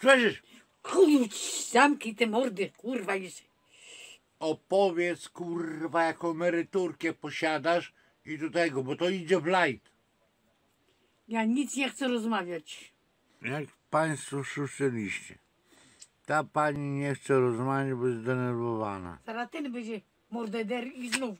Słyszysz? Chuju, zamknij te mordy, kurwa jest. Opowiedz kurwa jaką emeryturkę posiadasz i do tego, bo to idzie w light. Ja nic nie chcę rozmawiać. Jak państwo słyszeliście. Ta pani nie chce rozmawiać, bo jest zdenerwowana. Zaraz ten będzie morderder i znów.